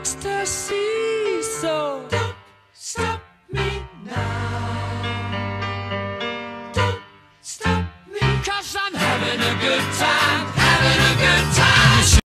ecstasy. So don't stop me now. Don't stop me, cause I'm having a good time,